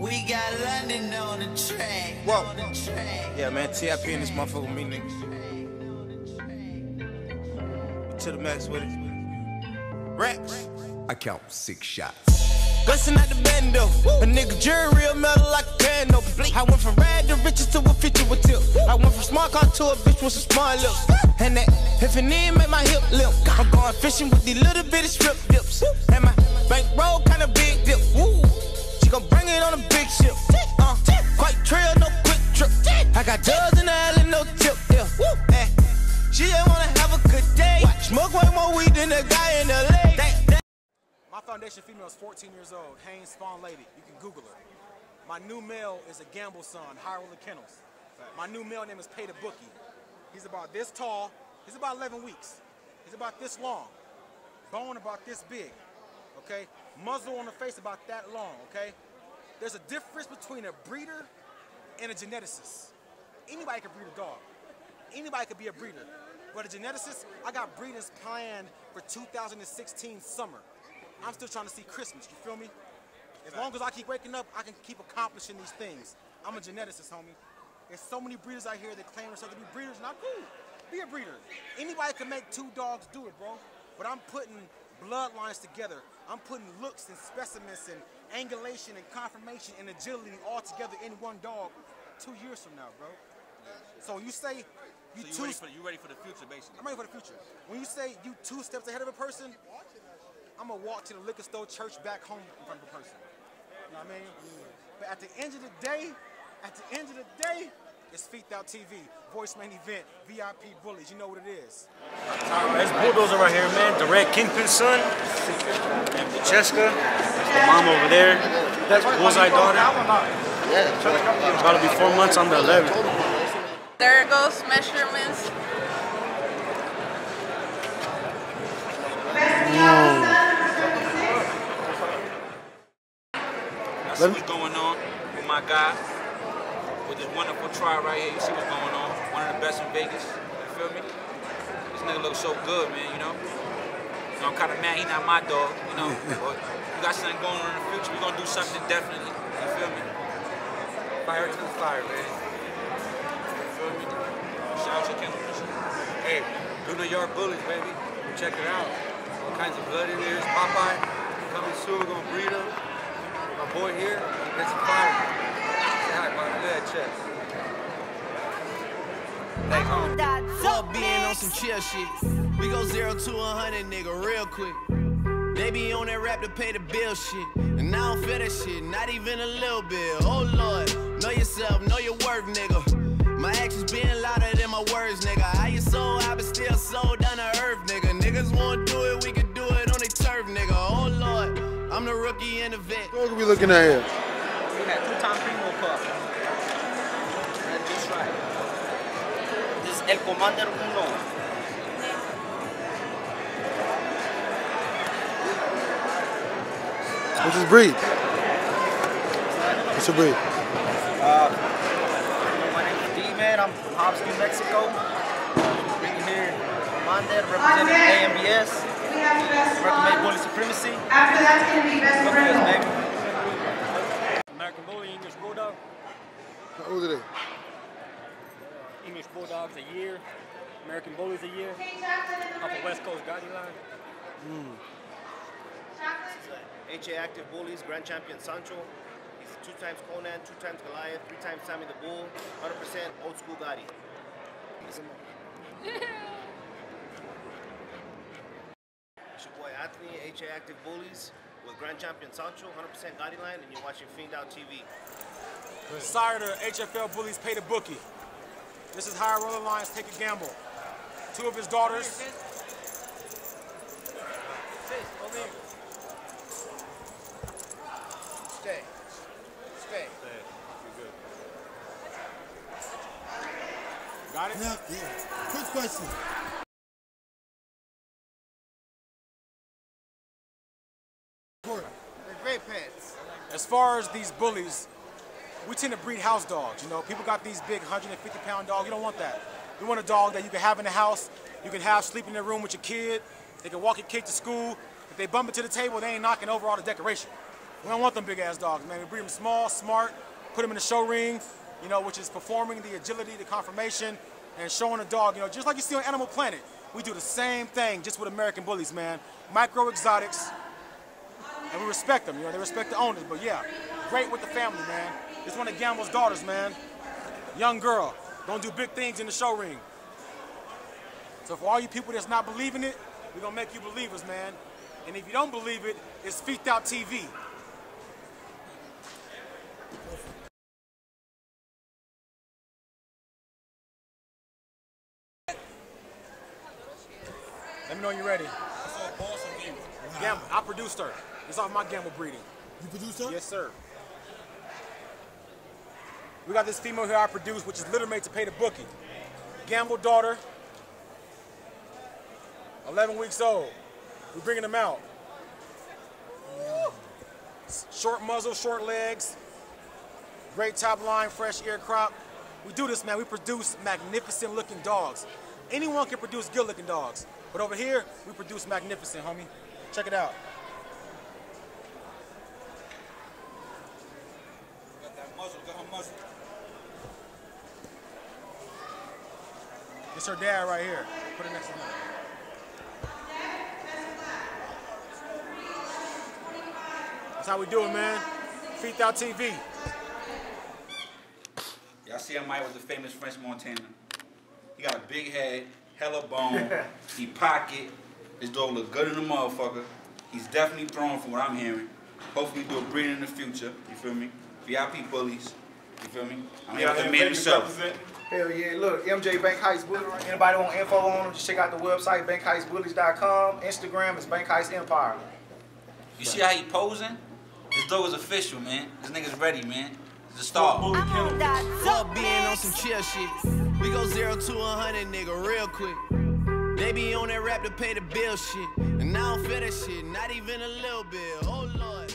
We got London on the track. Whoa. On the track. Yeah, man, TIP in this motherfucker with me, nigga. To the max with it. Rex. I count six shots. Gussin' at the bando. A nigga jury real metal like a piano. I went from rad to riches to a feature with tip. I went from smart car to a bitch with some smart lips. And that epiphany make my hip limp. I'm going fishing with these little bitty strip dips. And my bankroll kinda big dip. Woo. She gon' bring it on a big ship. Uh, quite trail, no quick trip. I got dubs in the alley, no tip. Yeah. Woo. Eh. She just wanna have a good day. Smoke way more weed than the guy in LA. That- that- My foundation female is 14 years old, Haynes Spawn Lady. You can Google her. My new male is a Gamble son, High Roller Kennels. My new male name is Pay the Bookie. He's about this tall. He's about 11 weeks. He's about this long. Bone about this big. Okay? Muzzle on the face about that long. Okay? There's a difference between a breeder and a geneticist. Anybody can breed a dog. Anybody could be a breeder. But a geneticist, I got breeders planned for 2016 summer. I'm still trying to see Christmas. You feel me? As long as I keep waking up, I can keep accomplishing these things. I'm a geneticist, homie. There's so many breeders out here that claim themselves to be breeders, not cool. Be a breeder. Anybody can make two dogs do it, bro. But I'm putting bloodlines together. I'm putting looks and specimens and angulation and conformation and agility all together in one dog two years from now, bro. So you say you So you two ready, for, you ready for the future, basically? I'm ready for the future. When you say you two steps ahead of a person, I'm gonna walk to the liquor store, church, back home in front of a person. You know what I mean? But at the end of the day, at the end of the day, it's Feet Out TV, voice main event, VIP bullies. You know what it is. There's Bulldozer right here, man. The Red Kingpin's son. Cheska. That's the mom over there. That's Bullseye daughter. Yeah. About to be four months on the 11th. There goes, measurements. I see what's going on with my guy, with this wonderful trial right here. You see what's going on. One of the best in Vegas. You feel me? This nigga looks so good, man, you know? You know, I'm kind of mad he not my dog, you know? but we got something going on in the future. We're going to do something definitely. You feel me? Fire to the fire, man. You feel me? Shout out to Kendall. Hey, do the yard bullies, baby. Check it out. All kinds of blood in there. It's Popeye. Coming soon. We're gonna breed him. My boy here, he gets fire. Say hi, man. Look at that chest. Fuck being on some chill shit. We go zero to a hundred, nigga, real quick. They be on that rap to pay the bill shit. And I don't feel that shit, not even a little bit. Oh Lord, know yourself, know your worth, nigga. My actions being louder than my words, nigga. How you so high but still sold down to earth, nigga. Niggas wanna do it, we can do it on their turf, nigga. Oh Lord, I'm the rookie and the vet. What are we looking at here? We had two-time Primo Cup. That's just right. This is El Commander Uno. What's his breed? What's your breed? Uh, my name is D-Man. I'm from Hobbs, New Mexico. Bringing here Commander, representing AMBS. Recommend Bully Supremacy. After that's gonna be best friend. at this, baby. American Bully, English Bulldog. How old are they? English Bulldogs a year. American Bullies a year. Off of West Coast Gotti line. Mm. HA Active Bullies, Grand Champion Sancho. He's two times Conan, two times Goliath, three times Sammy the Bull, 100% old school Gotti. It's your boy Anthony, HA Active Bullies with Grand Champion Sancho, 100% Gotti line, and you're watching Fiend Out TV. Sire to HFL bullies, pay the bookie. This is High Roller Lions, take a gamble. Two of his daughters. Stay. Stay. Got it? Yeah, yeah. Quick question. Great pets. As far as these bullies, we tend to breed house dogs. You know, people got these big 150 pound dogs. You don't want that. You want a dog that you can have in the house. You can have sleep in the room with your kid. They can walk your kid to school. If they bump into the table, they ain't knocking over all the decoration. We don't want them big ass dogs, man. We breed them small, smart, put them in the show ring, you know, which is performing the agility, the conformation, and showing a dog, you know, just like you see on Animal Planet. We do the same thing just with American bullies, man. Micro exotics, and we respect them, you know, they respect the owners. But yeah, great with the family, man. It's one of Gamble's daughters, man. Young girl, don't do big things in the show ring. So for all you people that's not believing it, we're gonna make you believers, man. And if you don't believe it, it's Feet Out TV. Let me know when you're ready. Gamble, I produced her. It's off my gamble breeding. You produced her? Yes, sir. We got this female here I produced, which is litter mate to pay the bookie. Gamble daughter, 11 weeks old. We're bringing them out. Short muzzle, short legs, great top line, fresh ear crop. We do this, man. We produce magnificent looking dogs. Anyone can produce good looking dogs. But over here, we produce magnificent, homie. Check it out. Got that muzzle, got her muzzle. It's her dad right here. Put it next to him. That's how we do it, man. Feet Out TV. Y'all see him out with the famous French Montana. He got a big head, hella bone, he pocket. His dog look good in the motherfucker. He's definitely throwing from what I'm hearing. Hopefully do a breeding in the future, you feel me? VIP bullies, you feel me? I'm here with the man himself. Hell yeah, look, MJ Bank Heights Bully. Anybody want info on them, just check out the website, bankheightsbullies.com. Instagram is Bank Heights Empire. You see how he posing? This dog is official, man. This nigga's ready, man. He's a star. Fuck being on some chill shit. We go zero to a hundred, nigga, real quick. They be on that rap to pay the bill shit. And I don't feel that shit, not even a little bit. Oh, Lord.